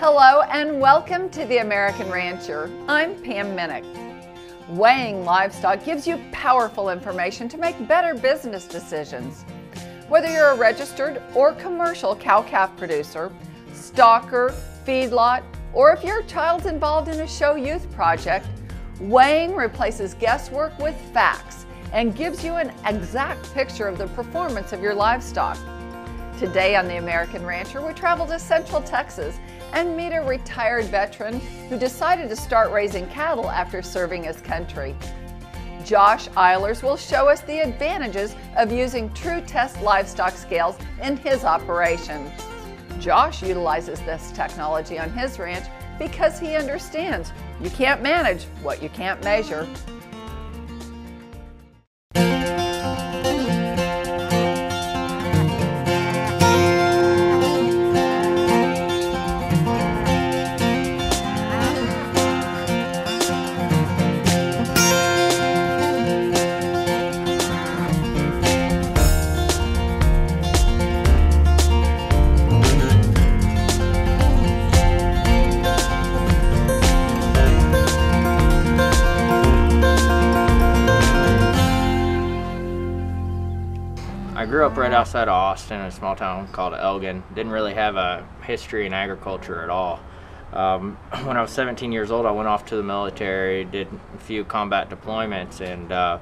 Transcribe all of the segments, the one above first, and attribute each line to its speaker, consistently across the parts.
Speaker 1: Hello and welcome to The American Rancher. I'm Pam Minick. Weighing livestock gives you powerful information to make better business decisions. Whether you're a registered or commercial cow-calf producer, stocker, feedlot, or if your child's involved in a show youth project, weighing replaces guesswork with facts and gives you an exact picture of the performance of your livestock. Today on The American Rancher, we travel to Central Texas and meet a retired veteran who decided to start raising cattle after serving his country. Josh Eilers will show us the advantages of using Tru-Test livestock scales in his operation. Josh utilizes this technology on his ranch because he understands you can't manage what you can't measure.
Speaker 2: I grew up right outside of Austin, in a small town called Elgin. Didn't really have a history in agriculture at all. Um, when I was 17 years old, I went off to the military, did a few combat deployments, and uh,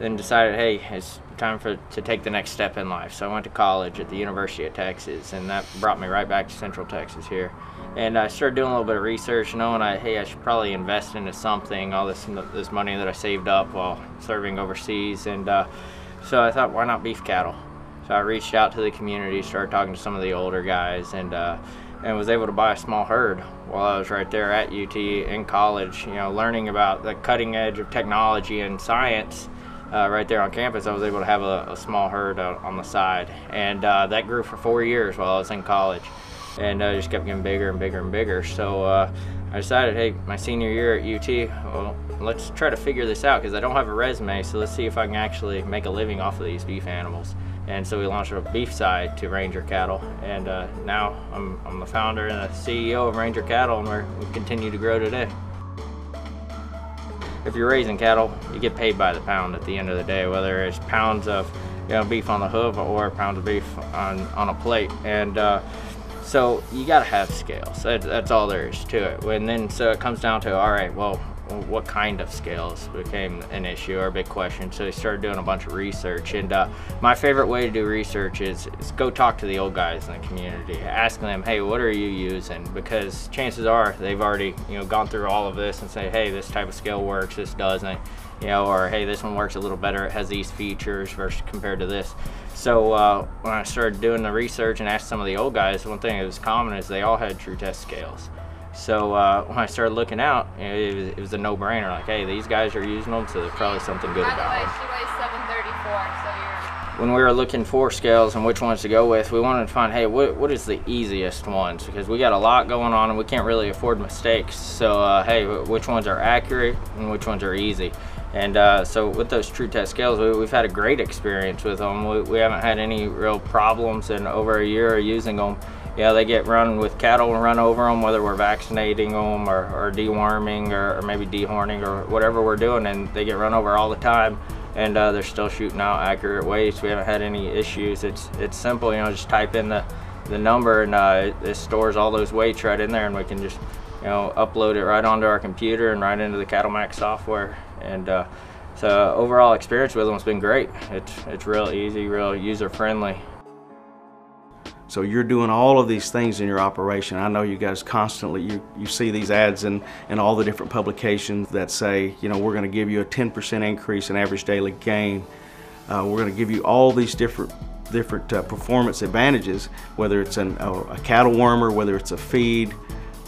Speaker 2: then decided, hey, it's time for to take the next step in life. So I went to college at the University of Texas, and that brought me right back to Central Texas here. And I started doing a little bit of research, knowing I, hey, I should probably invest into something. All this this money that I saved up while serving overseas, and uh, so I thought, why not beef cattle? So I reached out to the community, started talking to some of the older guys, and uh, and was able to buy a small herd while I was right there at UT in college. You know, learning about the cutting edge of technology and science. Uh, right there on campus, I was able to have a, a small herd uh, on the side, and uh, that grew for four years while I was in college, and uh, just kept getting bigger and bigger and bigger. So uh, I decided, hey, my senior year at UT, well, let's try to figure this out because I don't have a resume, so let's see if I can actually make a living off of these beef animals. And so we launched a beef side to Ranger Cattle, and uh, now I'm, I'm the founder and the CEO of Ranger Cattle, and we're, we continue to grow today. If you're raising cattle, you get paid by the pound at the end of the day, whether it's pounds of you know, beef on the hoof or pounds of beef on, on a plate. And uh, so you got to have scales. That, that's all there is to it. And then so it comes down to all right, well, what kind of scales became an issue or a big question. So we started doing a bunch of research. And uh, my favorite way to do research is, is go talk to the old guys in the community, ask them, hey, what are you using? Because chances are they've already you know gone through all of this and say, hey, this type of scale works, this doesn't. You know, or hey, this one works a little better. It has these features versus compared to this. So uh, when I started doing the research and asked some of the old guys, one thing that was common is they all had Tru-Test scales. So uh, when I started looking out, it was, it was a no-brainer. Like, hey, these guys are using them, so there's probably something good
Speaker 3: By the way,
Speaker 2: them.
Speaker 3: she weighs 734, so you're.
Speaker 2: When we were looking for scales and which ones to go with, we wanted to find, hey, what, what is the easiest ones? Because we got a lot going on and we can't really afford mistakes. So, uh, hey, which ones are accurate and which ones are easy? And uh, so with those Tru-Test scales, we, have had a great experience with them. We, we haven't had any real problems in over a year of using them yeah, they get run with cattle and run over them, whether we're vaccinating them or, or deworming or, or, maybe dehorning or whatever we're doing, and they get run over all the time. And uh, they're still shooting out accurate weights. We haven't had any issues. It's it's simple, you know, just type in the the number and uh, it, it, stores all those weights right in there, and we can just you know upload it right onto our computer and right into the CattleMax software. And uh, so overall experience with them has been great. It's it's real easy, real user friendly.
Speaker 4: So you're doing all of these things in your operation. I know you guys constantly, you, you see these ads in, in all the different publications that say, you know, we're going to give you a 10% increase in average daily gain. Uh, we're going to give you all these different different uh, performance advantages, whether it's an, a, a, cattle wormer, whether it's a feed,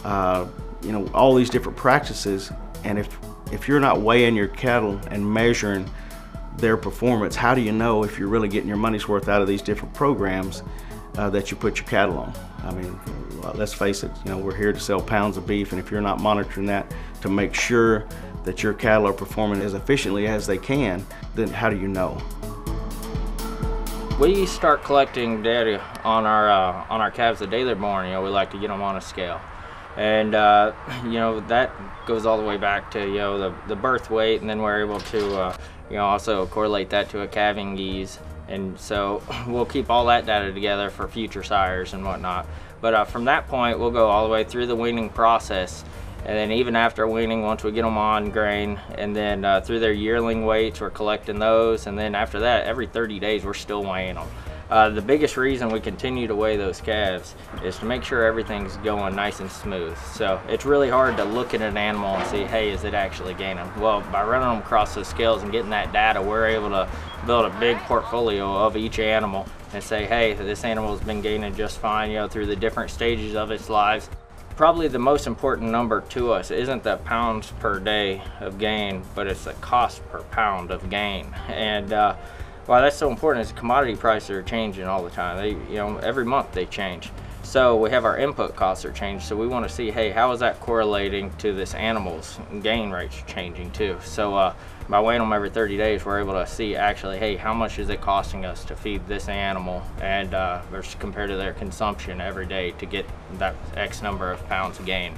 Speaker 4: uh, you know, all these different practices. And if, if you're not weighing your cattle and measuring their performance, how do you know if you're really getting your money's worth out of these different programs? uh, that you put your cattle on. I mean, let's face it, you know, we're here to sell pounds of beef, and if you're not monitoring that to make sure that your cattle are performing as efficiently as they can, then how do you know?
Speaker 2: We start collecting data on our uh, on our calves the day they're born. You know, we like to get them on a scale, and uh, you know that goes all the way back to you know the, the birth weight, and then we're able to uh, you know also correlate that to a calving ease, and so we'll keep all that data together for future sires and whatnot. But uh, from that point, we'll go all the way through the weaning process, and then even after weaning, once we get them on grain, and then uh, through their yearling weights, we're collecting those, and then after that, every 30 days, we're still weighing them. Uh, the biggest reason we continue to weigh those calves is to make sure everything's going nice and smooth. So it's really hard to look at an animal and see, hey, is it actually gaining? Well, by running them across the scales and getting that data, we're able to build a big portfolio of each animal and say, hey, this animal's been gaining just fine, you know, through the different stages of its lives. Probably the most important number to us isn't the pounds per day of gain, but it's the cost per pound of gain. And uh, why that's so important is commodity prices are changing all the time. They, you know, every month they change. So we have our input costs are changed. So we want to see, hey, how is that correlating to this animal's gain rates changing too? So uh, by weighing them every 30 days, we're able to see actually, hey, how much is it costing us to feed this animal, and uh, versus compared to their consumption every day to get that X number of pounds of gain.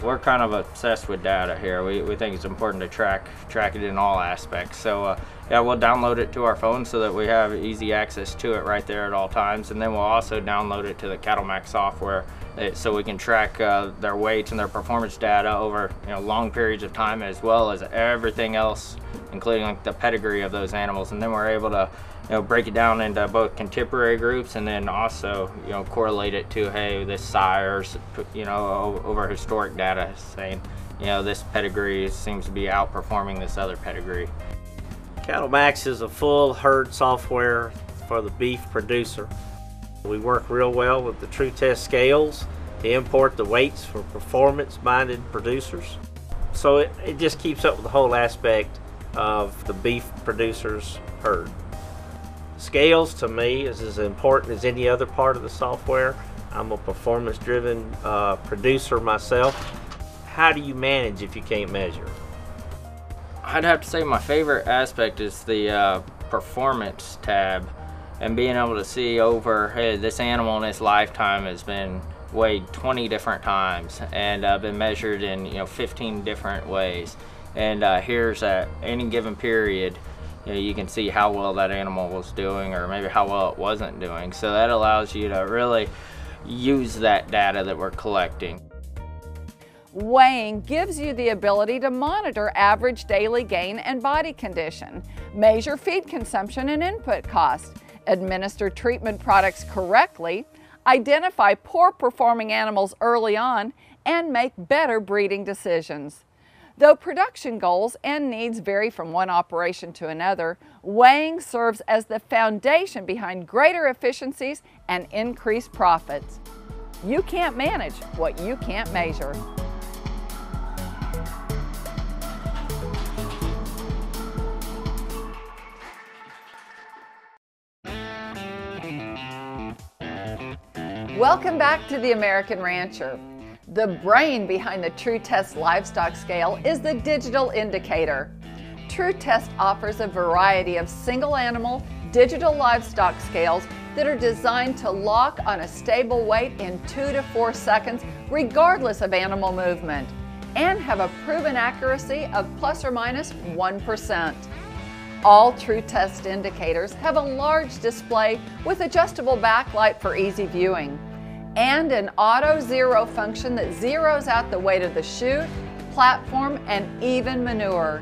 Speaker 2: We're kind of obsessed with data here. We, we think it's important to track track it in all aspects. So uh, yeah, we'll download it to our phone so that we have easy access to it right there at all times. And then we'll also download it to the CattleMax software eh, so we can track uh, their weights and their performance data over you know long periods of time as well as everything else, including like the pedigree of those animals. And then we're able to you know, break it down into both contemporary groups and then also, you know, correlate it to, hey, this sire's, you know, over historic data saying, you know, this pedigree seems to be outperforming this other pedigree.
Speaker 5: CattleMax is a full herd software for the beef producer. We work real well with the Tru-Test scales to import the weights for performance-minded producers. So it, it just keeps up with the whole aspect of the beef producer's herd. Scales to me is as important as any other part of the software. I'm a performance driven uh, producer myself. How do you manage if you can't measure?
Speaker 2: I'd have to say my favorite aspect is the uh, performance tab and being able to see over hey, this animal in its lifetime has been weighed 20 different times and uh, been measured in you know 15 different ways and uh, here's at any given period you, know, you can see how well that animal was doing or maybe how well it wasn't doing. So that allows you to really use that data that we're collecting.
Speaker 1: Weighing gives you the ability to monitor average daily gain and body condition, measure feed consumption and input cost, administer treatment products correctly, identify poor performing animals early on, and make better breeding decisions. Though production goals and needs vary from one operation to another, weighing serves as the foundation behind greater efficiencies and increased profits. You can't manage what you can't measure. Welcome back to the American Rancher. The brain behind the Tru-Test livestock scale is the digital indicator. Tru-Test offers a variety of single animal digital livestock scales that are designed to lock on a stable weight in two to four seconds regardless of animal movement and have a proven accuracy of plus or minus 1. All Tru-Test indicators have a large display with adjustable backlight for easy viewing and an auto zero function that zeroes out the weight of the chute, platform, and even manure.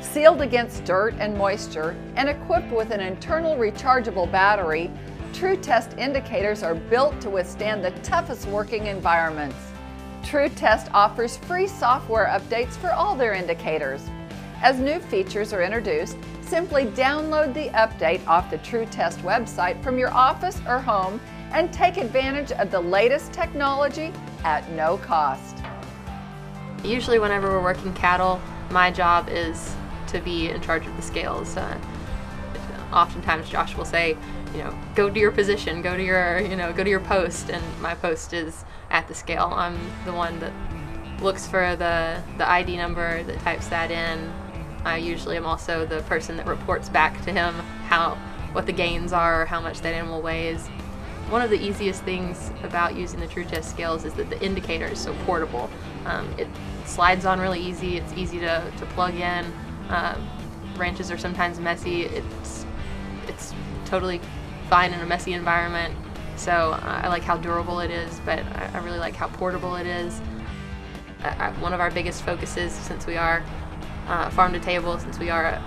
Speaker 1: Sealed against dirt and moisture and equipped with an internal rechargeable battery, Tru-Test indicators are built to withstand the toughest working environments. Tru-Test offers free software updates for all their indicators. As new features are introduced, simply download the update off the Tru-Test website from your office or home and take advantage of the latest technology at no cost.
Speaker 3: Usually whenever we're working cattle, my job is to be in charge of the scales. Uh, oftentimes Josh will say, you know, go to your position, go to your, you know, go to your post, and my post is at the scale. I'm the one that looks for the, the ID number, that types that in. I usually am also the person that reports back to him how what the gains are, how much that animal weighs. One of the easiest things about using the Tru-Test scales is that the indicator is so portable. Um, it slides on really easy, it's easy to, to plug in. Um, ranches are sometimes messy. It's, it's totally fine in a messy environment. So uh, I like how durable it is, but I, I really like how portable it is. one of our biggest focuses, since we are uh, farm to table, since we are a,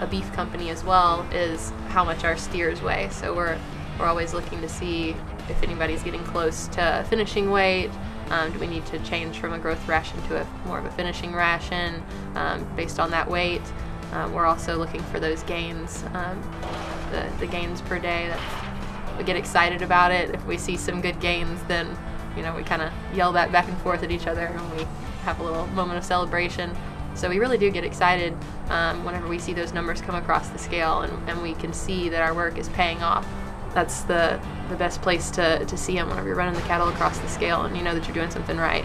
Speaker 3: a beef company as well, is how much our steers weigh. So we're we're always looking to see if anybody's getting close to finishing weight. Um, do we need to change from a growth ration to a more of a finishing ration um, based on that weight? Um, we're also looking for those gains, um, the, the gains per day. That we get excited about it. If we see some good gains, then you know we kind of yell that back and forth at each other, and we have a little moment of celebration. So we really do get excited um, whenever we see those numbers come across the scale, and, and we can see that our work is paying off that's the, the best place to, to see them whenever you're running the cattle across the scale and you know that you're doing something right.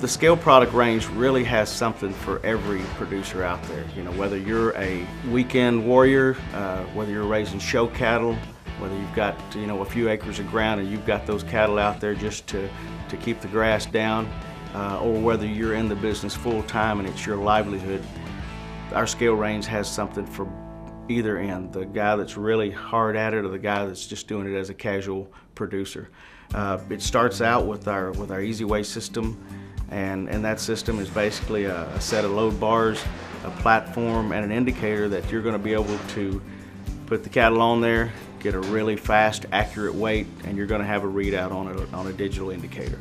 Speaker 4: The scale product range really has something for every producer out there. You know, whether you're a weekend warrior, uh, whether you're raising show cattle, whether you've got you know a few acres of ground and you've got those cattle out there just to, to keep the grass down, uh, or whether you're in the business full time and it's your livelihood, our scale range has something for either end, the guy that's really hard at it or the guy that's just doing it as a casual producer. Uh, it starts out with our with our EziWeigh system, and, and that system is basically a, a set of load bars, a platform, and an indicator that you're going to be able to put the cattle on there, get a really fast, accurate weight, and you're going to have a readout on a, on a digital indicator.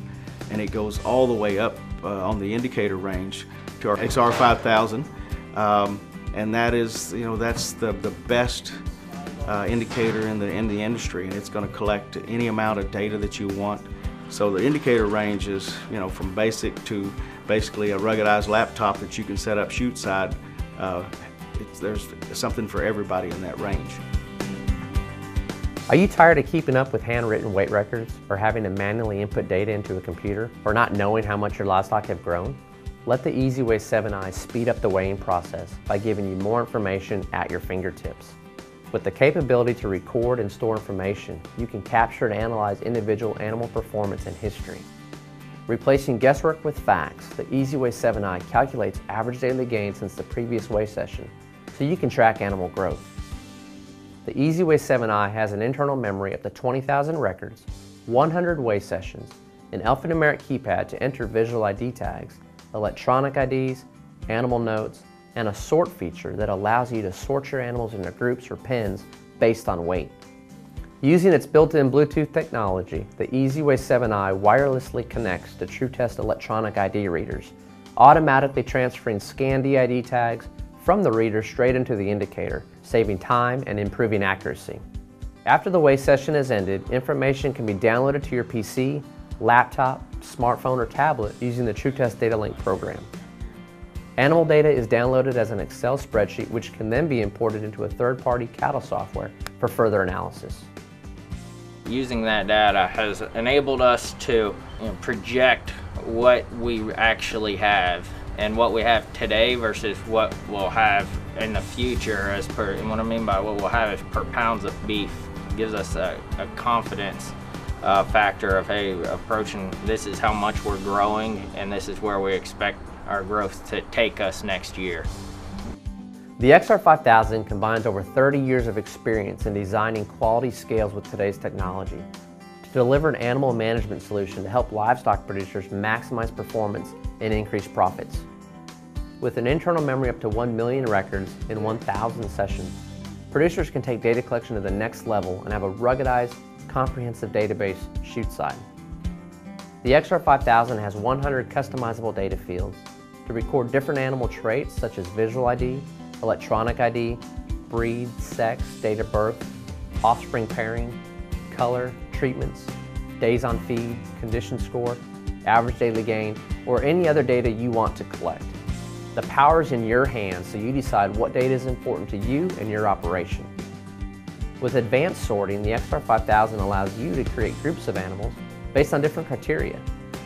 Speaker 4: And it goes all the way up uh, on the indicator range to our XR5000. Um, and that is, you know, that's the, the best uh, indicator in the, in the industry, and it's going to collect any amount of data that you want. So the indicator range is, you know, from basic to basically a ruggedized laptop that you can set up shoot side. Uh, there's something for everybody in that range.
Speaker 6: Are you tired of keeping up with handwritten weight records or having to manually input data into a computer or not knowing how much your livestock have grown? Let the EziWeigh 7i speed up the weighing process by giving you more information at your fingertips. With the capability to record and store information, you can capture and analyze individual animal performance and history. Replacing guesswork with facts, the EziWeigh 7i calculates average daily gain since the previous weigh session, so you can track animal growth. The EziWeigh 7i has an internal memory up to 20,000 records, 100 weigh sessions, an alphanumeric keypad to enter visual ID tags, electronic IDs, animal notes, and a sort feature that allows you to sort your animals into groups or pens based on weight. Using its built-in Bluetooth technology, the EziWeigh 7i wirelessly connects to Tru-Test electronic ID readers, automatically transferring scanned EID tags from the reader straight into the indicator, saving time and improving accuracy. After the weigh session has ended, information can be downloaded to your PC, laptop, smartphone, or tablet using the Tru-Test Data Link program. Animal data is downloaded as an Excel spreadsheet which can then be imported into a third-party cattle software for further analysis.
Speaker 2: Using that data has enabled us to you know, project what we actually have and what we have today versus what we'll have in the future as per, and what I mean by what we'll have is per pounds of beef. It gives us a, a confidence uh, factor of hey approaching this is how much we're growing and this is where we expect our growth to take us next year.
Speaker 6: The XR5000 combines over 30 years of experience in designing quality scales with today's technology to deliver an animal management solution to help livestock producers maximize performance and increase profits. With an internal memory up to 1 million records in 1,000 sessions, producers can take data collection to the next level and have a ruggedized, comprehensive database chute side. The XR5000 has 100 customizable data fields to record different animal traits such as visual ID, electronic ID, breed, sex, date of birth, offspring pairing, color, treatments, days on feed, condition score, average daily gain, or any other data you want to collect. The power is in your hands, so you decide what data is important to you and your operation. With advanced sorting, the XR5000 allows you to create groups of animals based on different criteria,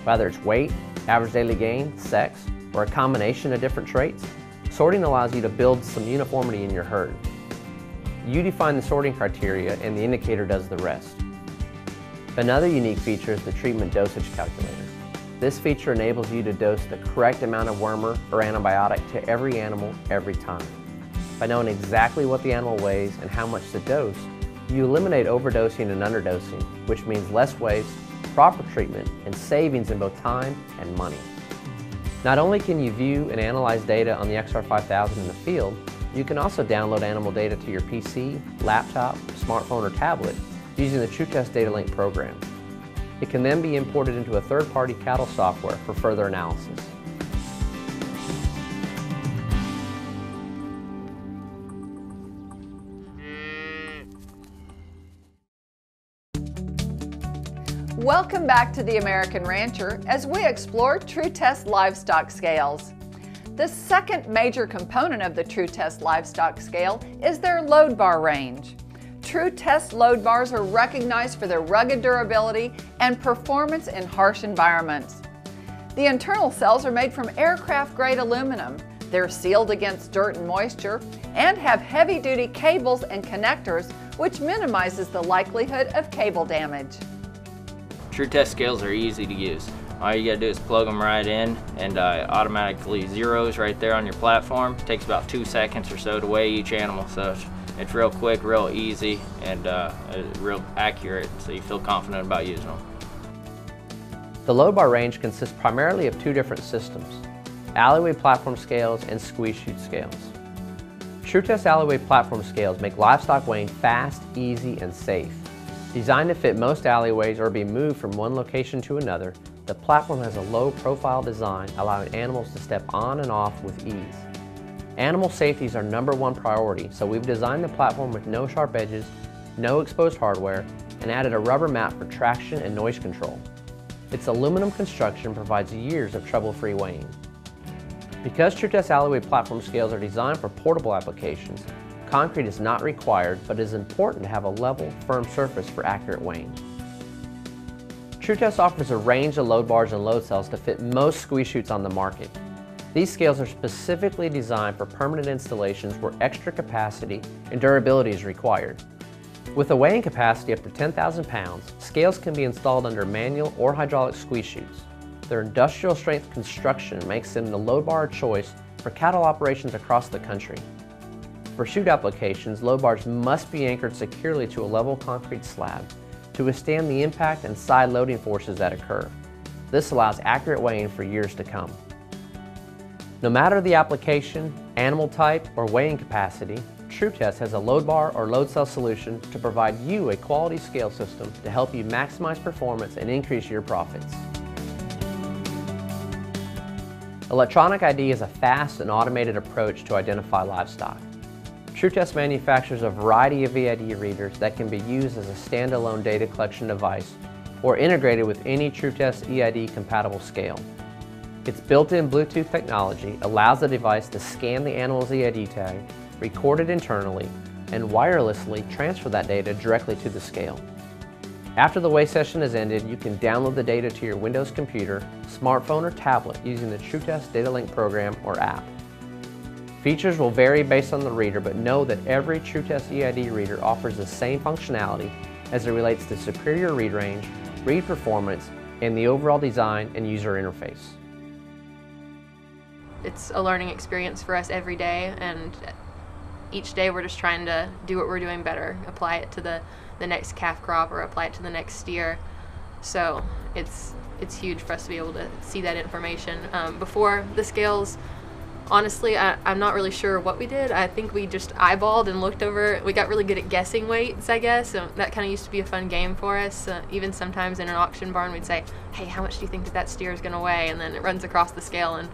Speaker 6: whether it's weight, average daily gain, sex, or a combination of different traits. Sorting allows you to build some uniformity in your herd. You define the sorting criteria and the indicator does the rest. Another unique feature is the treatment dosage calculator. This feature enables you to dose the correct amount of wormer or antibiotic to every animal every time. By knowing exactly what the animal weighs and how much to dose, you eliminate overdosing and underdosing, which means less waste, proper treatment, and savings in both time and money. Not only can you view and analyze data on the XR5000 in the field, you can also download animal data to your PC, laptop, smartphone, or tablet using the Tru-Test Data Link program. It can then be imported into a third-party cattle software for further analysis.
Speaker 1: Welcome back to the American Rancher as we explore Tru-Test livestock scales. The second major component of the Tru-Test livestock scale is their load bar range. Tru-Test load bars are recognized for their rugged durability and performance in harsh environments. The internal cells are made from aircraft grade aluminum. They're sealed against dirt and moisture and have heavy duty cables and connectors which minimizes the likelihood of cable damage.
Speaker 2: Tru-Test scales are easy to use. All you gotta do is plug them right in and uh, automatically zeros right there on your platform. It takes about two seconds or so to weigh each animal, so it's, real quick, real easy, and uh, real accurate, so you feel confident about using them.
Speaker 6: The load bar range consists primarily of two different systems, alleyway platform scales and squeeze chute scales. Tru-Test alleyway platform scales make livestock weighing fast, easy, and safe. Designed to fit most alleyways or be moved from one location to another, the platform has a low profile design allowing animals to step on and off with ease. Animal safety is our number one priority, so we've designed the platform with no sharp edges, no exposed hardware, and added a rubber mat for traction and noise control. Its aluminum construction provides years of trouble-free weighing. Because Tru-Test Alleyway platform scales are designed for portable applications, Concrete is not required, but it is important to have a level, firm surface for accurate weighing. Tru-Test offers a range of load bars and load cells to fit most squeeze chutes on the market. These scales are specifically designed for permanent installations where extra capacity and durability is required. With a weighing capacity up to 10,000 pounds, scales can be installed under manual or hydraulic squeeze chutes. Their industrial strength construction makes them the load bar of choice for cattle operations across the country. For chute applications, load bars must be anchored securely to a level concrete slab to withstand the impact and side loading forces that occur. This allows accurate weighing for years to come. No matter the application, animal type, or weighing capacity, Tru-Test has a load bar or load cell solution to provide you a quality scale system to help you maximize performance and increase your profits. Electronic ID is a fast and automated approach to identify livestock. Tru-Test manufactures a variety of EID readers that can be used as a standalone data collection device or integrated with any Tru-Test EID compatible scale. Its built-in Bluetooth technology allows the device to scan the animal's EID tag, record it internally, and wirelessly transfer that data directly to the scale. After the weigh session is ended, you can download the data to your Windows computer, smartphone, or tablet using the Tru-Test Data Link program or app. Features will vary based on the reader, but know that every Tru-Test EID reader offers the same functionality as it relates to superior read range, read performance, and the overall design and user interface.
Speaker 3: It's a learning experience for us every day, and each day we're just trying to do what we're doing better, apply it to the, the next calf crop or apply it to the next steer. So it's it's huge for us to be able to see that information. Um, before the scales, honestly, I, am not really sure what we did. I think we just eyeballed and looked over. We got really good at guessing weights, I guess. So that kind of used to be a fun game for us. Uh, even sometimes in an auction barn, we'd say, "Hey, how much do you think that that steer is going to weigh?" And then it runs across the scale, and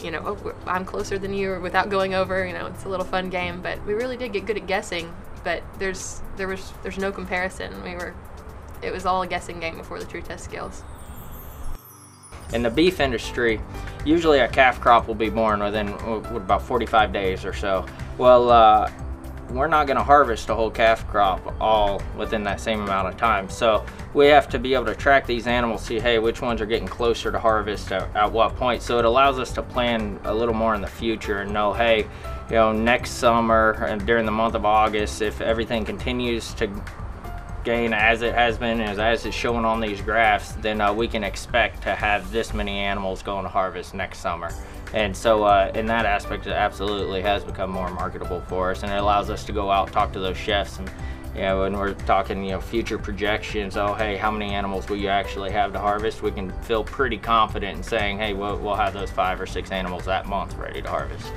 Speaker 3: you know, oh, I'm closer than you, or without going over. You know, it's a little fun game. But we really did get good at guessing. But there's there was there's no comparison. We were it was all a guessing game before the Tru-Test scales.
Speaker 2: In the beef industry, usually a calf crop will be born within about 45 days or so. Well, uh, we're not going to harvest a whole calf crop all within that same amount of time. So we have to be able to track these animals, see, hey, which ones are getting closer to harvest at, at what point. So it allows us to plan a little more in the future and know, hey, you know, next summer and during the month of August, if everything continues to gain as it has been, as, as it's showing on these graphs, then uh, we can expect to have this many animals going to harvest next summer. And so uh, in that aspect, it absolutely has become more marketable for us and it allows us to go out, talk to those chefs and you know, when we're talking, you know, future projections, oh, hey, how many animals will you actually have to harvest? We can feel pretty confident in saying, hey, we'll, we'll have those five or six animals that month ready to harvest.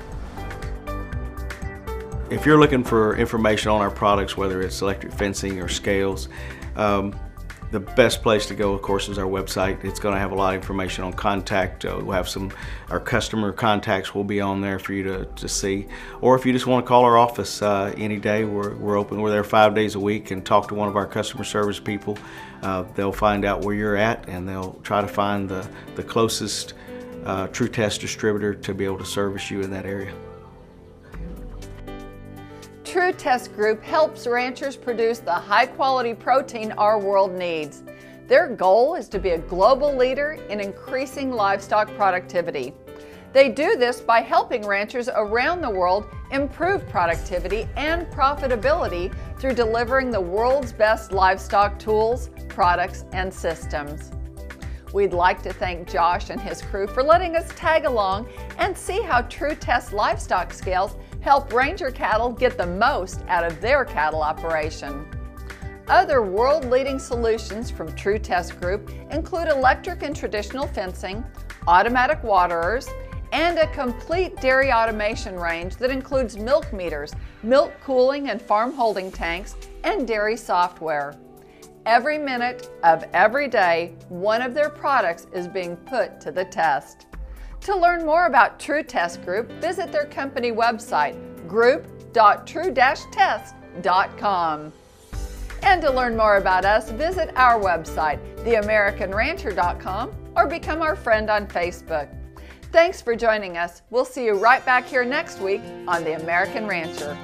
Speaker 4: If you're looking for information on our products, whether it's electric fencing or scales, um, the best place to go, of course, is our website. It's going to have a lot of information on contact. Uh, we'll have some, our customer contacts will be on there for you to, to see. Or if you just want to call our office uh, any day, we're, we're open. We're there five days a week and talk to one of our customer service people. Uh, they'll find out where you're at and they'll try to find the, the closest uh, Tru-Test distributor to be able to service you in that area.
Speaker 1: Tru-Test Group helps ranchers produce the high quality protein our world needs. Their goal is to be a global leader in increasing livestock productivity. They do this by helping ranchers around the world improve productivity and profitability through delivering the world's best livestock tools, products, and systems. We'd like to thank Josh and his crew for letting us tag along and see how Tru-Test livestock scales help Ranger cattle get the most out of their cattle operation. Other world-leading solutions from Tru-Test Group include electric and traditional fencing, automatic waterers, and a complete dairy automation range that includes milk meters, milk cooling and farm holding tanks, and dairy software. Every minute of every day, one of their products is being put to the test. To learn more about Tru-Test Group, visit their company website, group.true-test.com. And to learn more about us, visit our website, theamericanrancher.com, or become our friend on Facebook. Thanks for joining us. We'll see you right back here next week on The American Rancher.